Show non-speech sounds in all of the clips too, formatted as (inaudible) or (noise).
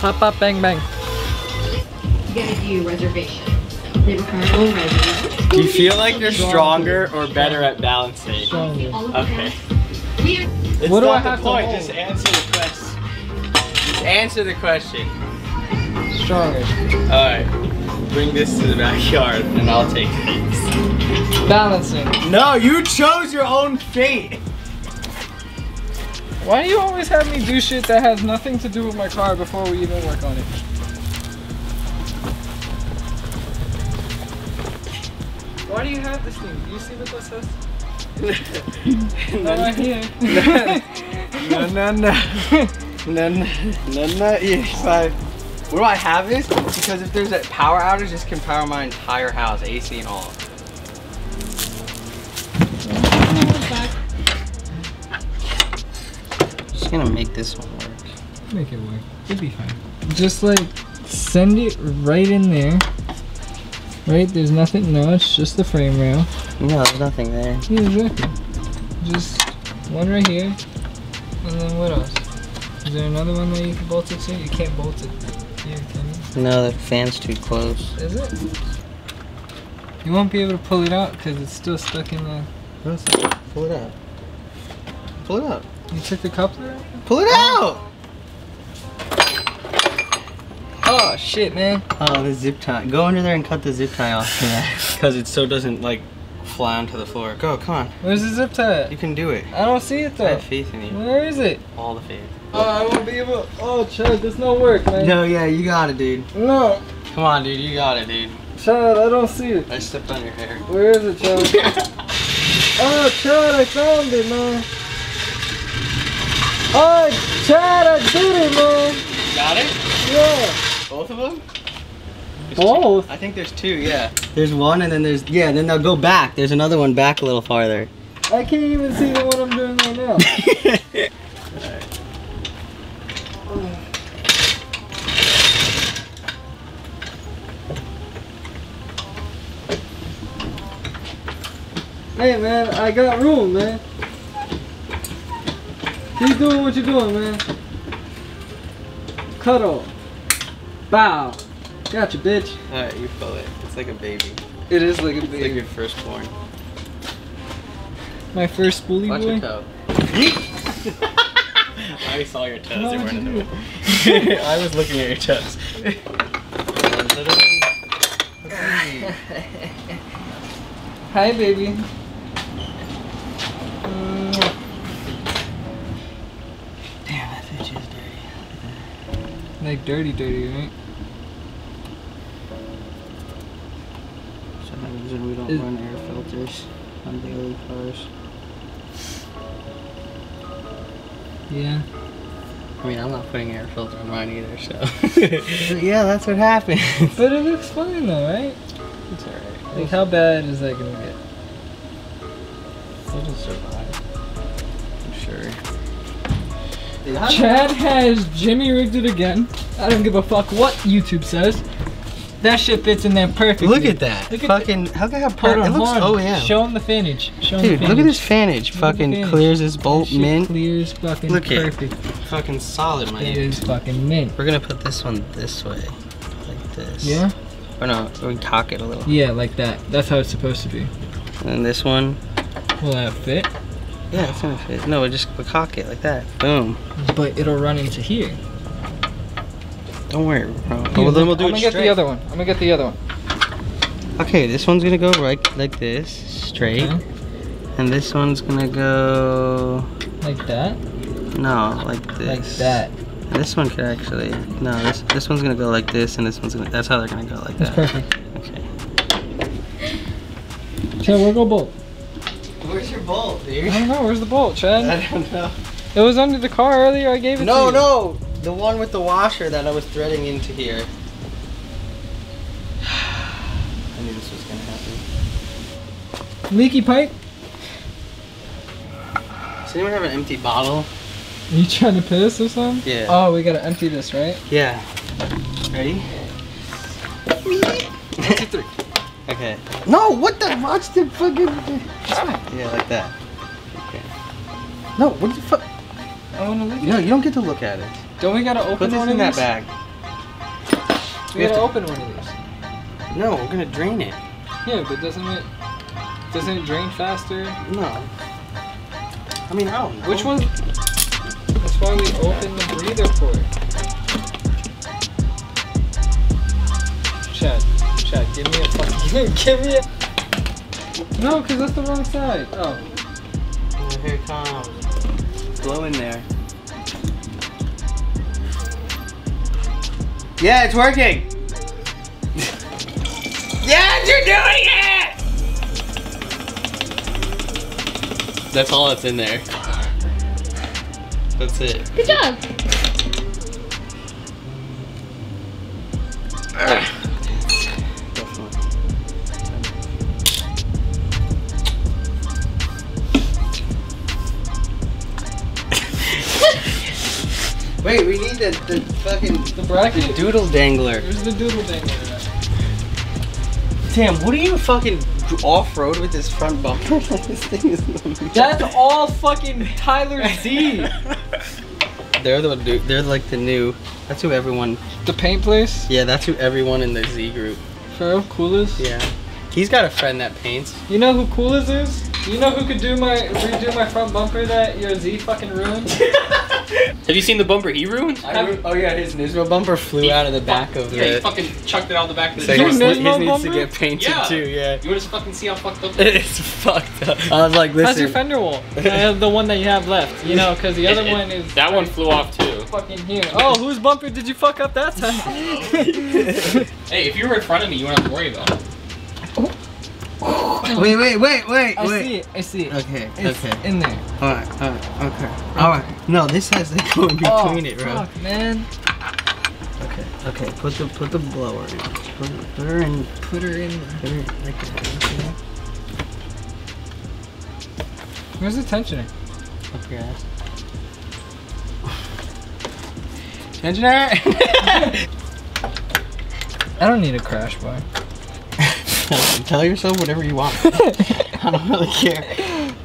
So pop pop bang bang. Get a view reservation. They require all residents. Do you feel like you're stronger or better at balancing? Stronger. All of the Okay. We are It's What do not I the have to point. hold? Just answer the question. Just answer the question. Stronger. All right. Bring this to the backyard, and I'll take these. Balancing. No, you chose your own fate. Why do you always have me do shit that has nothing to do with my car before we even work on it? Why do you have this thing? Do you see what that says? (laughs) No, right here. no, no, no. No, no, no, no, E85. What do I have this? Because if there's a power outage, this can power my entire house, AC and all. Gonna make this one work. Make it work. It'll be fine. Just like send it right in there. Right? There's nothing. No, it's just the frame rail. No, there's nothing there. Yeah, exactly. Just one right here. And then what else? Is there another one that you can bolt it to? You can't bolt it here, can you? No, the fan's too close. Is it? You won't be able to pull it out because it's still stuck in the. Pull it out. Pull it out. You took the coupler out? Pull it out! Oh shit, man. Oh, the zip tie. Go under there and cut the zip tie off. (laughs) Because it so doesn't like fly onto the floor. Go, come on. Where's the zip tie? You can do it. I don't see it I though. have faith in you. Where is it? All the faith. Oh, I won't be able. Oh, Chad, there's no work, man. No, yeah, you got it, dude. No, Come on, dude, you got it, dude. Chad, I don't see it. I stepped on your hair. Where is it, Chad? (laughs) oh, Chad, I found it, man. Oh, Chad, I did it, man. got it? Yeah. Both of them? Both? I think there's two, yeah. There's one and then there's, yeah, then they'll go back. There's another one back a little farther. I can't even see the one I'm doing right now. (laughs) Hey man, I got room, man. Keep doing what you're doing, man. Cuddle. Bow. Gotcha, bitch. Alright, you pull it. It's like a baby. It is like a It's like your firstborn. My first spoolie Watch boy. your toe. (laughs) I already saw your toes. Why They weren't in the way. (laughs) I was looking at your toes. (laughs) Hi, baby. Mwah. Damn, that bitch is dirty. Like dirty, dirty, right? So that means that we don't Is- run air filters on daily cars. Yeah. I mean, I'm not putting air filter on mine either, so. (laughs) yeah, that's what happened. But it looks fine though, right? it's alright. Like, how bad is that gonna get? It'll survive. I'm sure. Chad has Jimmy rigged it again. I don't give a fuck what YouTube says. That shit fits in there perfectly. Look at that. Look at Fucking, look at how Hold per- on, it looks. Oh yeah. Show him the fanage. Show him Dude, the look at this fanage. Look Fucking fanage. clears this bolt That shit mint. Clears fucking Look it. perfect. Fucking solid, my It dude. is fucking mint. We're gonna put this one this way, like this. Yeah? Or no, we cock it a little. Yeah, like that. That's how it's supposed to be. And this one. Will that fit? Yeah, it's gonna fit. No, we just we cock it like that. Boom. But it'll run into here. Don't worry, bro. Here, well, then we'll do I'm gonna get straight. the other one. I'm gonna get the other one. Okay, this one's gonna go right like this, straight, Okay. and this one's gonna go Like that. no, like this. Like that. And this one could actually no. This this one's gonna go like this, and this one's gonna. That's how they're gonna go like That's that. perfect. Okay. Chad, where go bolt? Your bolt, I don't know. Where's the bolt, Chad? (laughs) I don't know. It was under the car earlier. I gave it to you. No, no, the one with the washer that I was threading into here. (sighs) I knew this was gonna happen. Leaky pipe. Does anyone have an empty bottle? Are you trying to piss or something? Yeah. Oh, we gotta empty this, right? Yeah. Ready? (laughs) One, two, three. Okay. No, what the? Watch the fucking. It's fine. Yeah, like that. Okay. No, what the fuck? I wanna leak No, you don't get to look at it. Don't we gotta open Put open this one in of that bag. We We gotta to- open one of these. No, we're gonna drain it. Yeah, but doesn't it doesn't it drain faster? No. I mean, I don't know. Which one? That's why we open the breather port. Chad, Chad, give me a fucking (laughs) give me a. No, cause that's the wrong side. Oh, Oh, here it comes. Blow in there. Yeah, it's working. (laughs) yes, you're doing it. That's all that's in there. That's it. Good job. The, the fucking the bracket. doodle dangler. There's the doodle thing. Tim, what are you fucking off road with this front bumper? (laughs) this thing is. (laughs) That's all fucking Tyler Z. (laughs) They're the they're like the new. That's who everyone. the paint place. Yeah, that's who everyone in the Z group. For real, Coolest. Yeah. He's got a friend that paints. You know who Coolest is? You know who could do my redo my front bumper that your Z fucking ruined? Have you seen the bumper he ruined? oh yeah, his Nismo bumper flew out of the back of Yeah, he fucking chucked it out of the back of the So Your his, truck. his Nismo needs to get painted Yeah. too. Yeah. You wanna fucking see how fucked up (laughs) it is? It's fucked up. I was like, listen. How's your fender wall? (laughs) Uh, the one that you have left. You know, because the other It- it- one is That one flew off too. fucking here. Oh, whose bumper did you fuck up that time? (laughs) Hey, if you were in front of me, you wouldn't have to worry about it. (laughs) Wait, wait, wait, wait, I wait. see it. I see it. Okay, It's okay. in there. Alright, alright, okay. Alright. No, this has to go in oh, between oh, it, bro. Fuck, man. Okay, okay. Put the put the blower in. Put, put her in. Put her in. Put her like that. Where's the tensioner? Up your ass. Tensioner! (laughs) I don't need a crash bar. Tell yourself whatever you want. (laughs) I don't really care.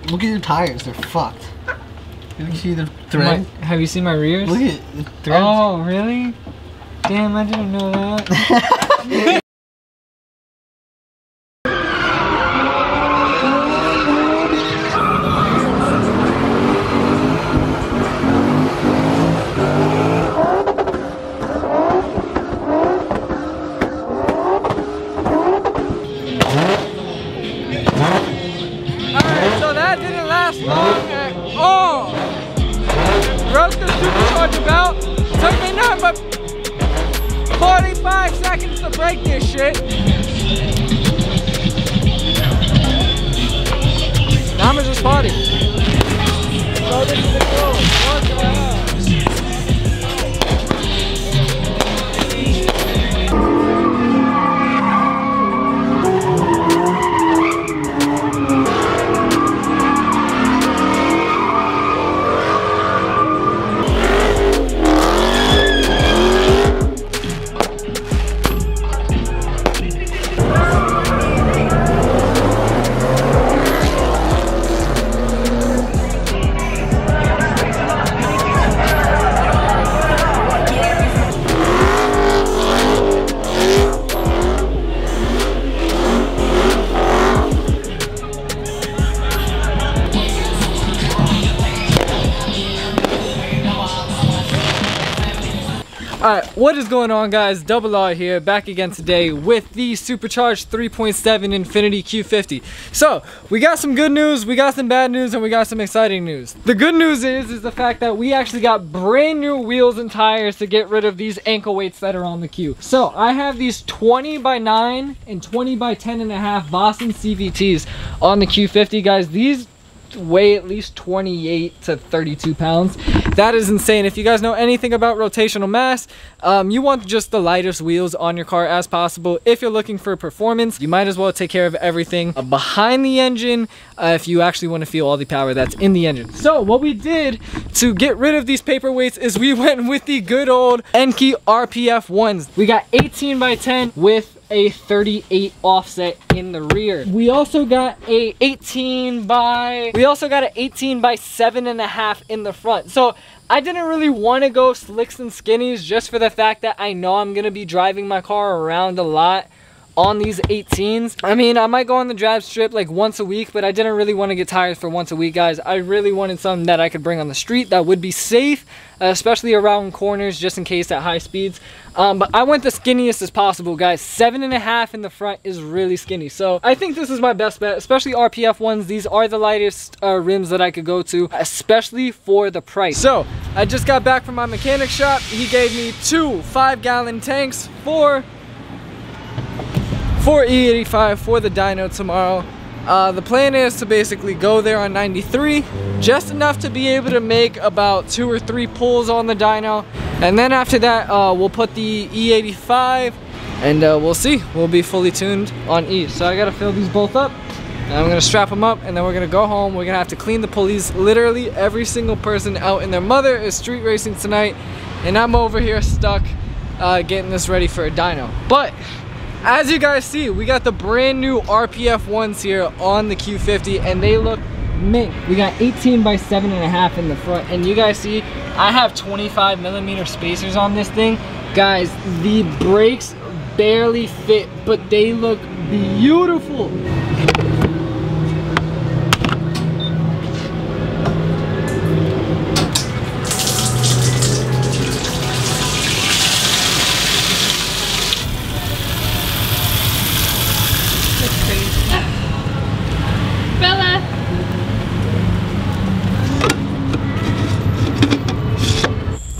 Look at your tires, they're fucked. You see the thread? My- have you seen my rears? Look at the thread. Oh, really? Damn, I didn't know that. (laughs) this is the what is going on guys? Double R here, back again today with the supercharged 3.7 Infiniti Q50. So, we got some good news, we got some bad news, and we got some exciting news. The good news is, is the fact that we actually got brand new wheels and tires to get rid of these ankle weights that are on the Q. So, I have these 20 by 9 and 20 by 10 and a half Boston CVTs on the Q50 guys. These weigh at least 28 to 32 pounds. That is insane. If you guys know anything about rotational mass, um, you want just the lightest wheels on your car as possible. If you're looking for performance, you might as well take care of everything behind the engine uh, if you actually want to feel all the power that's in the engine. So what we did to get rid of these paperweights is we (laughs) went with the good old Enkei RPF ones. We got 18 by 10 with a 38 offset in the rear. We also got a 18 by, we also got an 18 by seven and a half in the front. So I didn't really want to go slicks and skinnies just for the fact that I know I'm going to be driving my car around a lot on these 18s. I mean, I might go on the drag strip like once a week, but I didn't really want to get tires for once a week, guys. I really wanted something that I could bring on the street that would be safe, especially around corners, just in case at high speeds. Um, but I went the skinniest as possible, guys. Seven and a half in the front is really skinny. So I think this is my best bet, especially RPF ones. These are the lightest uh, rims that I could go to, especially for the price. So I just got back from my mechanic shop. He gave me two five gallon tanks for for E85 for the dyno tomorrow. Uh, the plan is to basically go there on 93, just enough to be able to make about two or three pulls on the dyno. And then after that, uh, we'll put the E85 and uh, we'll see. We'll be fully tuned on E. So I gotta fill these both up. And I'm gonna strap them up and then we're gonna go home. We're gonna have to clean the pulleys. Literally every single person out and their mother is street racing tonight. And I'm over here stuck uh, getting this ready for a dyno. But as you guys see, we got the brand new RPF ones here on the Q50 and they look mint. We got 18 by seven and a half in the front and you guys see, I have 25 millimeter spacers on this thing. Guys, the brakes barely fit, but they look beautiful.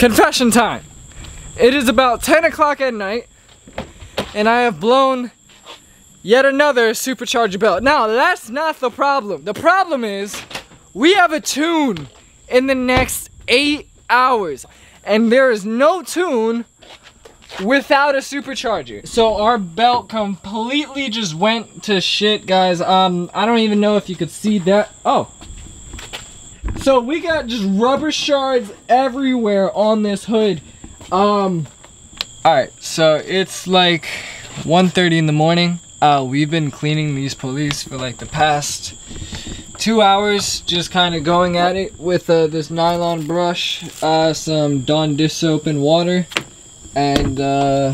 Confession time. It is about 10 o'clock at night, and I have blown yet another supercharger belt. Now, that's not the problem. The problem is we have a tune in the next eight hours, and there is no tune without a supercharger. So our belt completely just went to shit, guys. Um, I don't even know if you could see that. Oh, so we got just rubber shards everywhere on this hood. Um Alright, so it's like 1.30 in the morning. Uh we've been cleaning these pulleys for like the past two hours, just kind of going at it with uh, this nylon brush, uh, some Dawn dish soap and water, and uh,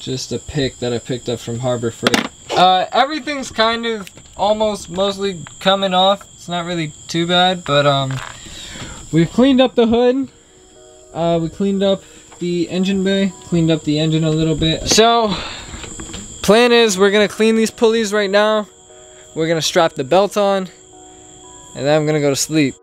just a pick that I picked up from Harbor Freight. Uh, everything's kind of almost mostly coming off. Not really too bad, but um, we've cleaned up the hood. Uh, we cleaned up the engine bay, cleaned up the engine a little bit. So, plan is we're gonna clean these pulleys right now. We're gonna strap the belt on, and then I'm gonna go to sleep.